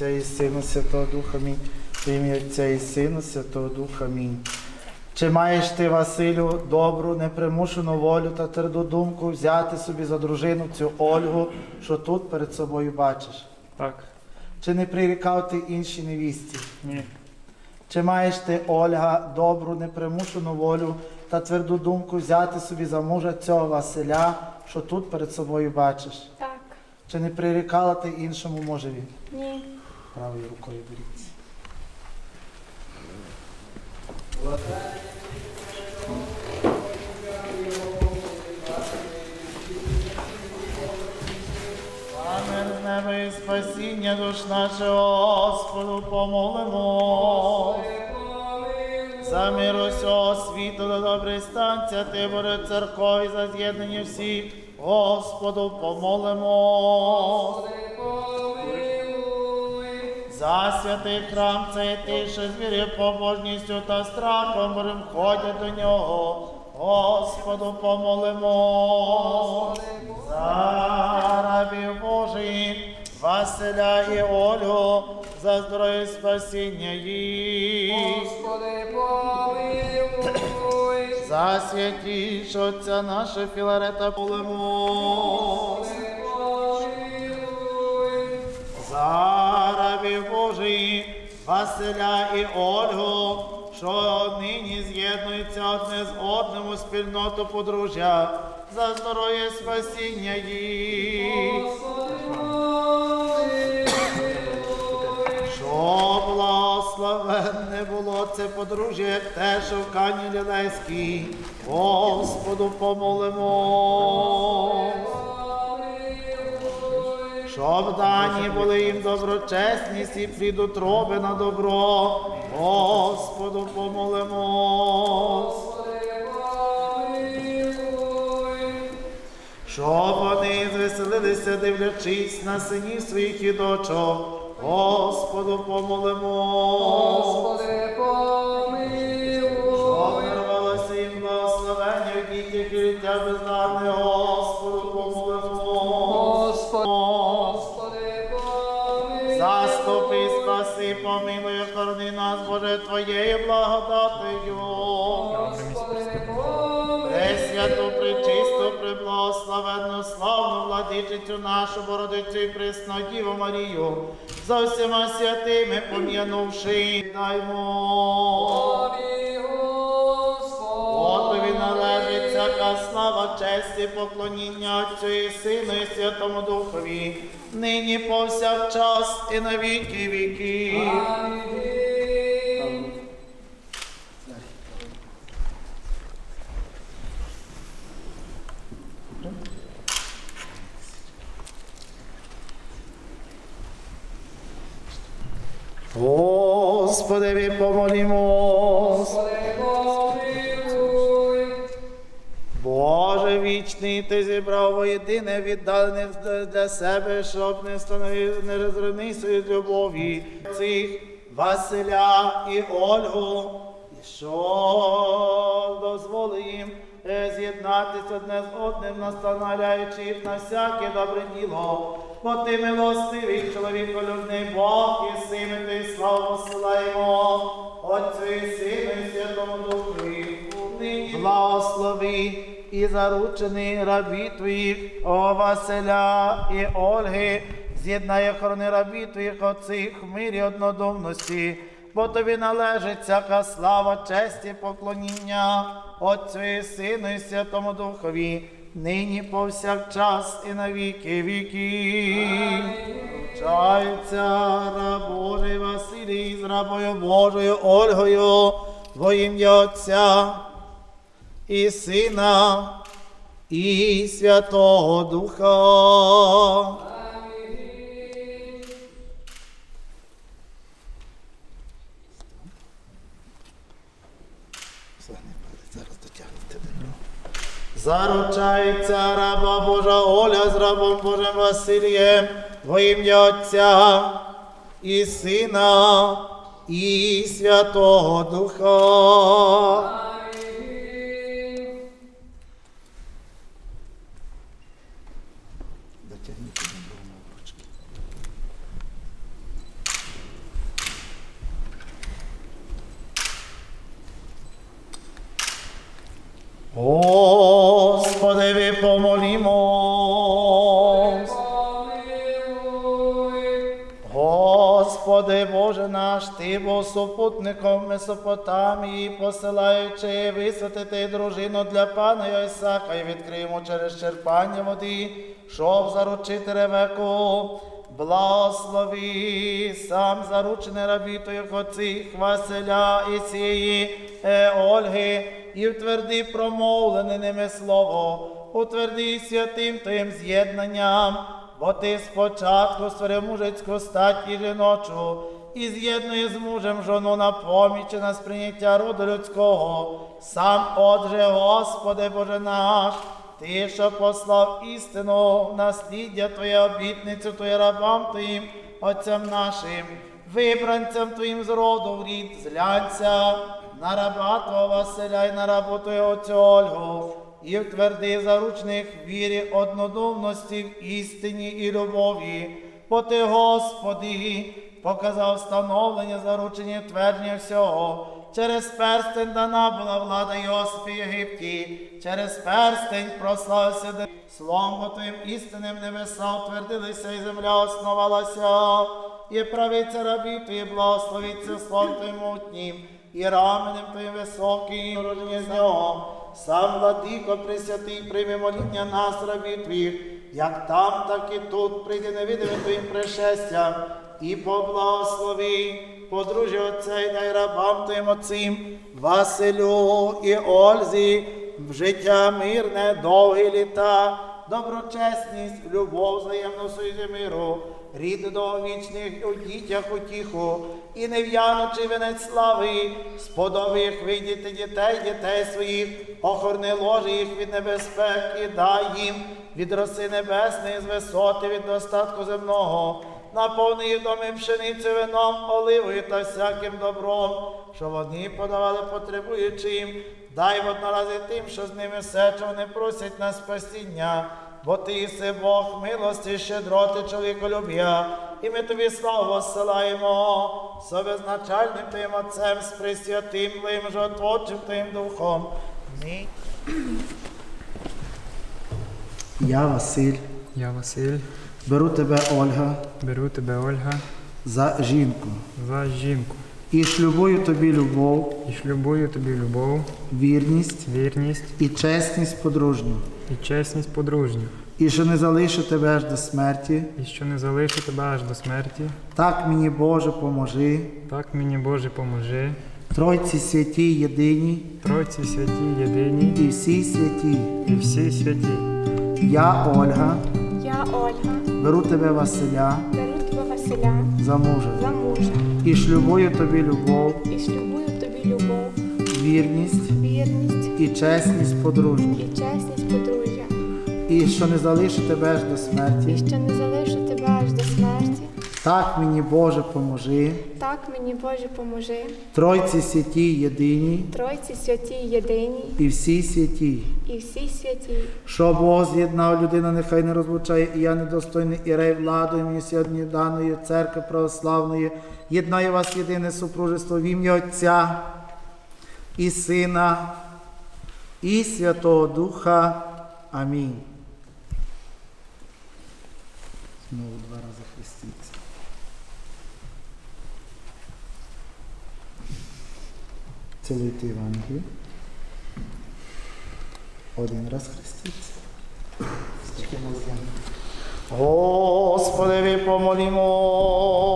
Отця і Сина, Святого Духа Амінь. В ім'я Отця і Сина, Святого Духа Амінь. Чи маєш ти, Василю, добру, непримушену волю та тверду думку взяти собі за дружину цю Ольгу, що тут перед собою бачиш? Так. Чи не прирікав ти іншій невісті? Ні. Чи маєш ти, Ольга, добру, непримушену волю та тверду думку взяти собі за мужа цього Василя, що тут перед собою бачиш? Так. Чи не прирікала ти іншому можеві? Ні. Правою рукою беріться. Неба і спасіння душ наше, Господу помолимо. За мир усього світу до добрий стан, ти бори церкові за з'єднання всіх, Господу помолимо. За святий храм цей тише звірі побожністю та страхом борем ходять до нього. Господу помолимо. За рабів Божих, Василя і Олю, за здоров'я і спасіння їх. Господи, помилуй. За святішого Отця наше Філарета молимо. Помилуй. За рабів Божих, Василя і Ольгу, що нині з'єднуються одне з одним у спільноту подружжя, за здоров'я спасіння їх. Що благословенне було це подружжя, як те, що в Кані Лілейській, Господу помолимо. Щоб дані були їм доброчесність і плід утроби на добро, Господу помолимо. Щоб вони звеселилися, дивлячись на синів своїх і дочок, Господу помолимо. Господи, помилуй. Твоєю благодатою. Пресвяту, пречисту, преблагословенну, славну владичицю нашу, Бородицю і пресну Діву Марію, за всіма святими пом'янувши, даймо. Тобі, Господи. Тобі належить всяка слава, честь і поклоніння Отцю і Сину і Святому Духові, нині повсякчас і на віки віки. Не не розривний свої любові цих Василя і Ольгу, і що дозволи їм з'єднатися одне з одним, настановляючи їх на всяке добре діло. Бо ти милостивий чоловіколюбний Бог і сими ти славу посилаємо, Отцю і Сину і Святому Духові. Нині Благослови і заручений рабі твоїх, о Василя і Ольги, з'єднає охорони рабі твоїх оцих в мирі однодумності, бо тобі належить всяка слава, честь і поклоніння Отцю і Сину і Святому Духові, нині повсякчас і на віки віків. Чається раб Божий Василій з рабою Божою Ольгою, во ім'я Отця і Сина, і Святого Духа. Заручається раба Божа Оля з рабом Божим Василієм во ім'я Отця і Сина, і Святого Духа. Господи, помолімо. Господи Боже наш, Ти був супутником Месопотамії, посилаючи висвятити дружину для пана Йосака і відкриємо через черпання води, щоб заручити Ревеку. Благослови сам заручений рабі твоїх отців Василя і цієї е, Ольги, і втверди промовлене ними слово, утверди святим Твоїм з'єднанням. Бо ти спочатку створив мужицьку стать і жіночу, і з'єднує з мужем жону на поміч і на сприйняття роду людського. Сам, отже, Господи Боже наш, ти, що послав істину, насліддя Твоє обітницю Твоє рабам Твоїм, Отцям нашим, вибранцям Твоїм з роду в рід, зглянься на раба Твого і на Твого Отцю Ольгу і втверди заручних вірі однодумності в істині і любові. Бо ти, Господи, показав встановлення заручення твердження всього. Через перстень дана була влада Йосифі Єгипті, через перстень прославився де Словом Твоїм істинним небеса утвердилися і земля основалася, і правиця рабів Твої благословиться словом Твоїм мутнім, і раменем Твоїм високим, народження з нього. Сам владико присвятий, прийми моління нас, рабів Твоїх, як там, так і тут прийди невидимим Твоїм пришестям, і поблагослови подружжя Отця і дай рабам Твоїм Отцим, Василю і Ользі, в життя мирне, довгі літа, доброчесність, любов, взаємну союзі миру, рід довговічних у дітях утіху, і нев'яночий венець слави, сподоби їх видіти дітей, дітей своїх, охорни ложі їх від небезпек і дай їм від роси небесної з висоти, від достатку земного. Наповни їх доми пшеницю вином, оливою та всяким добром, що вони подавали потребуючим. Дай водноразі тим, що з ними все, що вони просять на спасіння, бо ти єси Бог милості, щедроти, чоловіколюб'я, і ми тобі славу посилаємо, совезначальним Твоїм Отцем, з присвятим Твоїм жотворчим Твоїм Духом. Амінь. Я, Василь, Я Василь, беру тебе, Ольга, беру тебе, Ольга, за жінку. За жінку і шлюбую тобі любов, і шлюбую тобі любов, вірність вірність і чесність подружню, і чесність подружню, і що не залишу тебе аж до смерті. і що не залишу тебе аж до смерті. Так мені Боже поможи, Так мені Боже поможи, Тройці святі єдині. Тройці святі єдині. І всі святі. і всі святі. Я, Ольга, Я Ольга, беру тебе Василя. Беру тебе Василя. За мужа. За мужа і шлюбую тобі любов, і шлюбую тобі любов, вірність вірність і чесність подружжя, і чесність подружжя, і що не залишу тебе аж до і смерті. що не Так мені Боже поможи, Так мені Боже поможи, Тройці святі єдині Тройці святі єдині і всі святі. і всі святі. Що Бог з'єднав людина, нехай не розлучає, і я недостойний ірей владою мені сьогодні даної церкви православної. Єднаю вас єдине супружество в ім'я Отця і Сина і Святого Духа. Амінь. Знову два рази хрестіться. Цілуйте Євангелію. Один раз хрестіться. Стільки молодим. Господи, ви помолімо.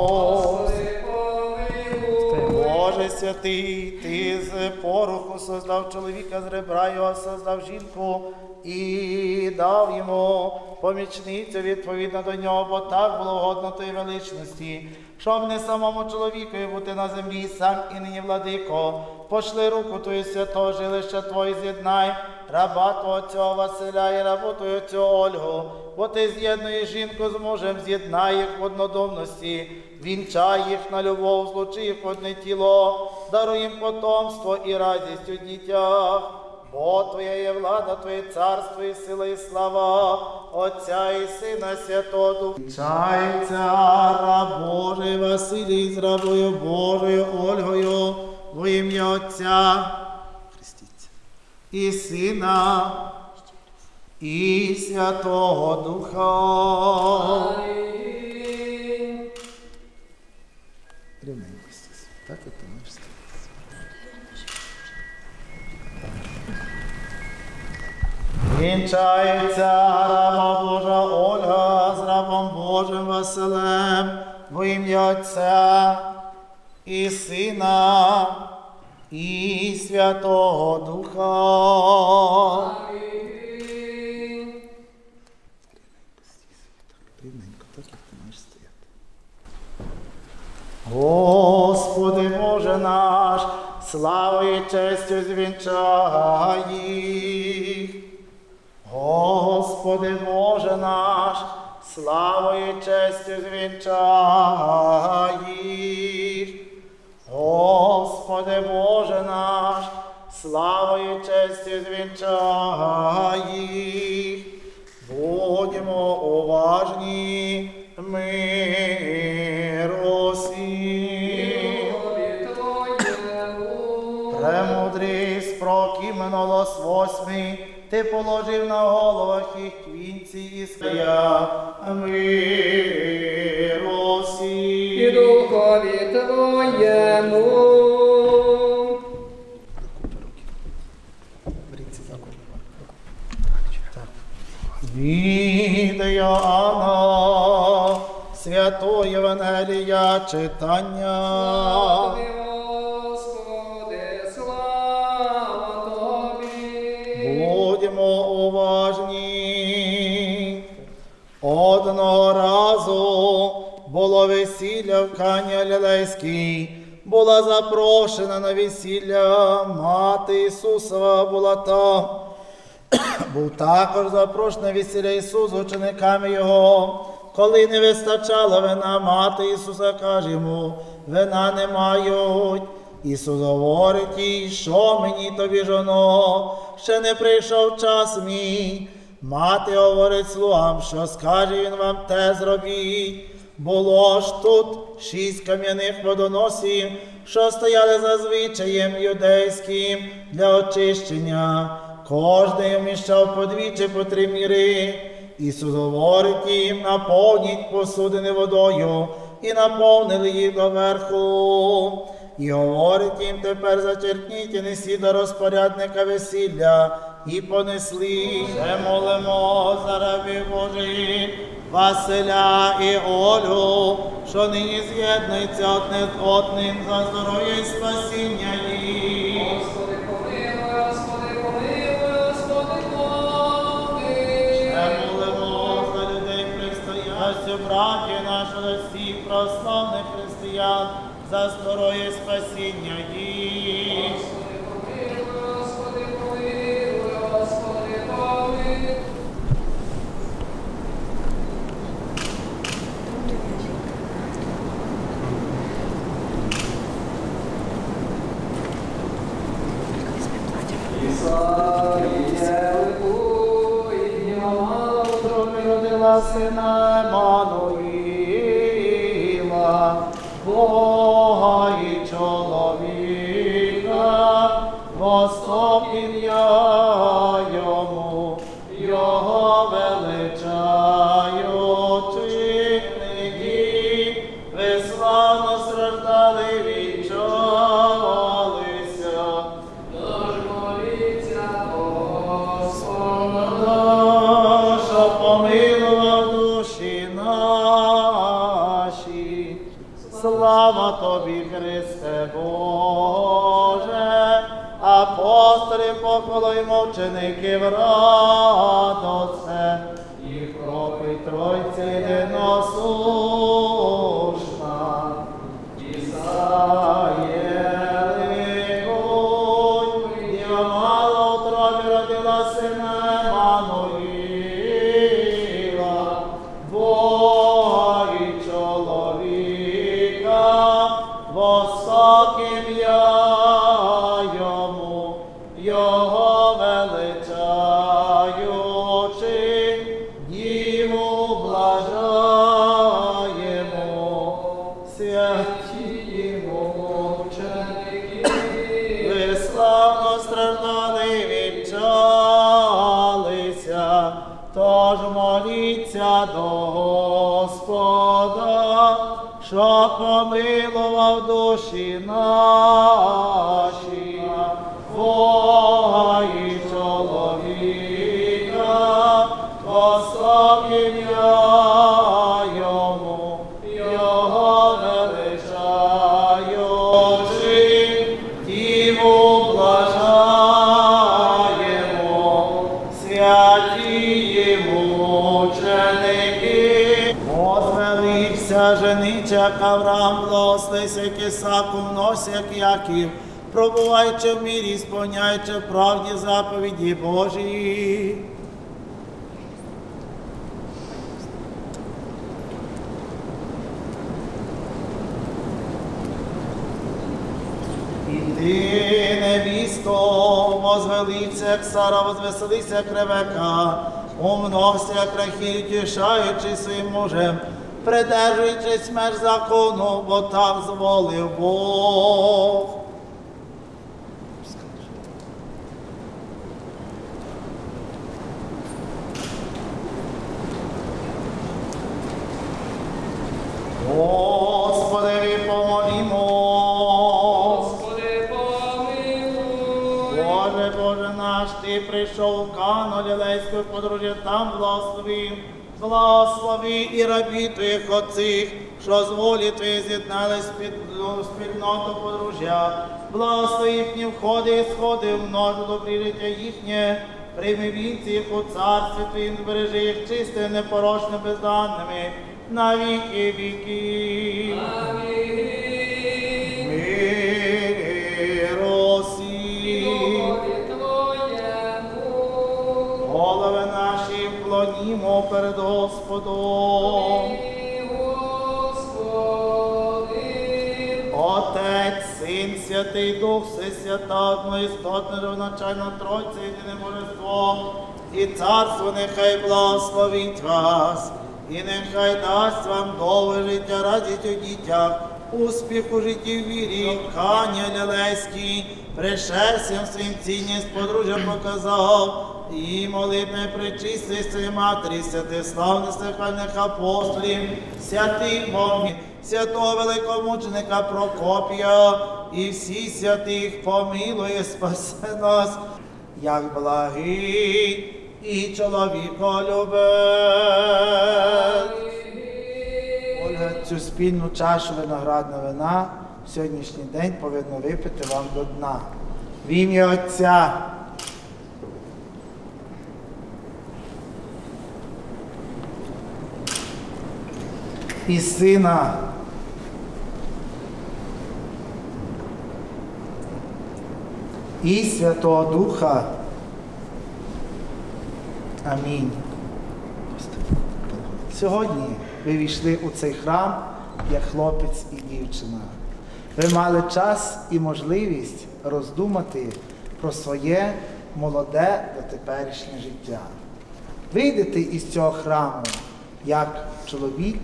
Господи, помилуй. Боже святий, ти з пороху создав чоловіка з ребра, його создав жінку і дав йому помічницю відповідно до нього, бо так було годно тої величності, щоб не самому чоловікові бути на землі, сам і нині владико. Пошли руку твою святого жилища Твої з'єднай, раба Твого цього Василя і рабу Твою цього Ольгу, бо ти з'єднуєш жінку з мужем, з'єднай їх в однодумності, вінчай їх на любов, злучи їх в одне тіло, даруй їм потомство і радість у дітях. Бо Твоя є влада, Твоє царство і сила, і слава Отця і Сина Святого Духа. Чайця раб Божий Василій з рабою Божою Ольгою во ім'я Отця. Хрестіться. і Сина, і Святого Духа. Рівненько стіс. Так і ти можеш стати. Вінчається раба Божа Ольга з рабом Божим Василем во ім'я Отця і Сина і Святого Духа. Господи Боже наш, славою і честю звінчай їх. Господи Боже наш, славою і честю звінчай їх. Господи Боже наш, славою і честю звінчай. Будьмо уважні. Духові Твоєму. Премудрість прокименолос восьмий, ти положив на головах їх квінці і ская миру І. Духові Твоєму. Від Іоанна, Святої Євангелія читання. Тобі, весілля мати Ісусова була там. Був також запрошений весілля Ісус з учениками Його. Коли не вистачало вина, мати Ісуса каже йому, вина не мають. Ісус говорить їй, що мені тобі жоно, ще не прийшов час мій. Мати говорить слугам, що скаже він вам те зробіть. Було ж тут шість кам'яних водоносів, що стояли за звичаєм юдейським для очищення. Кожний вміщав по дві чи по три міри. Ісус говорить їм, наповніть посудини водою, і наповнили їх доверху. І говорить їм тепер зачерпніть і несіть до розпорядника весілля, і понесли. Ще молимо за рабів Божих, Василя і Олю, що нині з'єднуються одне з одним за здоров'я і спасіння їх. Господи, помилуй, Господи, помилуй, Господи, помилуй. Ще молимо за людей християн, братів наших всіх православних християн, за здоров'я і спасіння їх. Господи, помилуй, Господи, помилуй, Господи, помилуй. Ісаїє ликуй, і мало Тобі сина Еммануїла, Бога і чоловіка, восток ім'я йому, його величаючи апостоли поколо й мовчеників радосе, і кропи Тройці єдиносушна. Ісаєли будь, Діва мала у тробі родила сина Еммануїла, Бога і чоловіка, восток ім'я що помилував душі наші, Авраам, благословися Кисаку, носяк Яків, пробуваючи в мірі, сповняючи в правді заповіді Божії. І ти, невісто, возвелиться, як Сара, возвеселися, як Ревека, умножся, як Рахіль, тішаючи своїм мужем, придержуючи смерть закону, бо так зволив Бог. Господи, помолімо. Господи, помилуй. Боже, Боже наш, Ти прийшов в Кану Лілейської подружжя, там благословив, благослови і рабі Твоїх отців, що з волі Твої з'єднались під ну, спільноту подружжя, благослови їхні входи і сходи, в множу добрі життя їхнє, прийми вінці їх у царстві Твоїм, збережи їх чистими, непорочними, безданними, на віки віків. Перед Господом. Господи. Отець, Син, Святий Дух, Всесвята, одноістотне, рівначально Тройце, єдине Божество, і царство нехай благословить вас, і нехай дасть вам довге життя, радість у дітях, успіх у житті в вірі, Каня Лялейський, пришестям своїм цінність подружжя показав, і молитви причистої своїй матері, святих славних сихальних апостолів, святих Богів, святого великомученика Прокопія і всіх святих помилує, спасе нас, як благий і чоловіколюбець. Ольга, цю спільну чашу виноградного вина в сьогоднішній день повинно випити вам до дна. В ім'я Отця. І Сина. І Святого Духа. Амінь. Сьогодні ви війшли у цей храм як хлопець і дівчина. Ви мали час і можливість роздумати про своє молоде дотеперішнє життя. Вийдете із цього храму як чоловік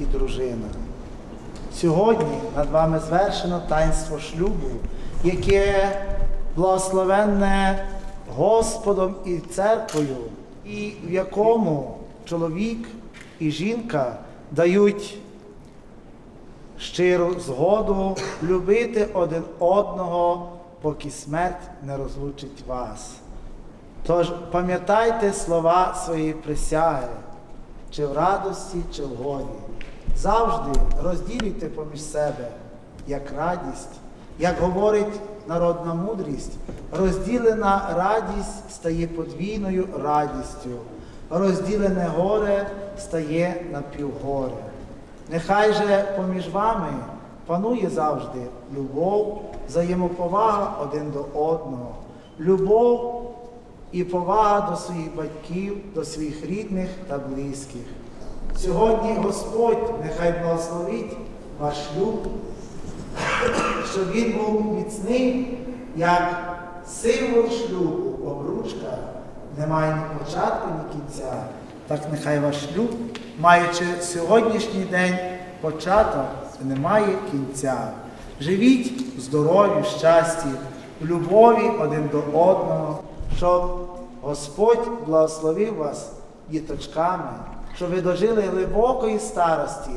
і дружина. Сьогодні над вами звершено таїнство шлюбу, яке благословенне Господом і церквою, і в якому чоловік і жінка дають щиру згоду любити один одного, поки смерть не розлучить вас. Тож пам'ятайте слова своєї присяги, чи в радості, чи в горі. Завжди розділюйте поміж себе як радість, як говорить народна мудрість, розділена радість стає подвійною радістю, розділене горе стає напівгоре. Нехай же поміж вами панує завжди любов, взаємоповага один до одного, любов і повага до своїх батьків, до своїх рідних та близьких. Сьогодні Господь нехай благословить ваш шлюб, щоб він був міцний, як символ шлюбу, обручка, не має ні початку, ні кінця. Так нехай ваш шлюб, маючи сьогоднішній день початок, не має кінця. Живіть здоров'ю, щасті, в любові один до одного, щоб Господь благословив вас діточками, щоб ви дожили глибокої старості,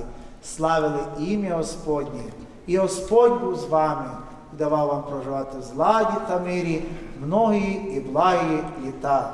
славили ім'я Господнє. І Господь був з вами і давав вам проживати в зладі та мирі многії і благі літа.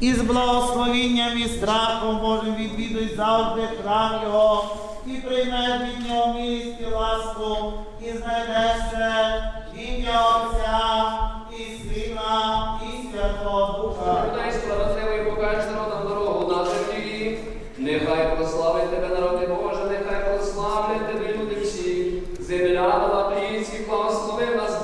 І з благословінням і страхом Божим відвідуй завжди храм Його, і приймеш від нього милість і ласку, і знайдешся ім'я Отця і Сина, і Святого Духа. Дай справедливий покаж народам дорогу на землі. Нехай прославить тебе, народи Боже, нехай прославлять тебе люди всі. Земля дала плідських, благословив нас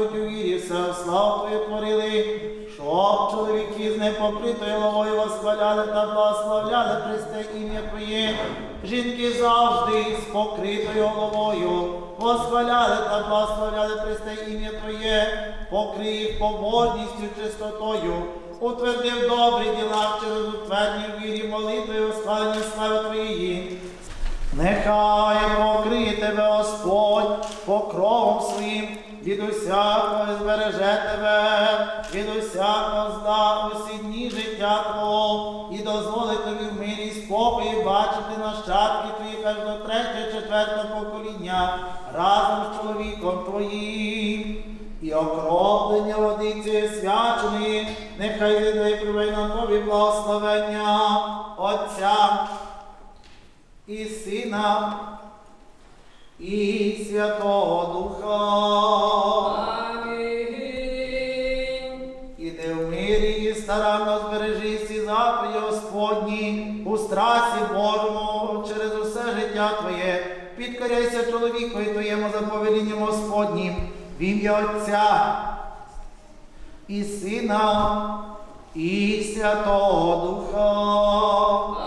у вірі, все в славу Твою творили, щоб чоловіки з непокритою головою восхваляли та благословляли Христе ім'я Твоє, жінки завжди з покритою головою, восхваляли та благословляли Христе ім'я Твоє, покрий їх побожністю, чистотою, утвердив добрі діла через утвердні вірі молитвою, схвалення слави Твоєї. Нехай покриє тебе Господь покровом своїм, від усякого збереже тебе, від усякого зла усі дні життя Твого, і дозволить тобі в мирі спокої бачити нащадки твоїх аж до третього, четвертого покоління разом з чоловіком твоїм. І окроплення водиці свяченої, нехай віддай привей на тобі благословення Отця і Сина, і Святого Духа. страсі Божому через усе життя Твоє, підкоряйся чоловіку і Твоєму заповедінню Господнім, в ім'я Отця і Сина, і Святого Духа.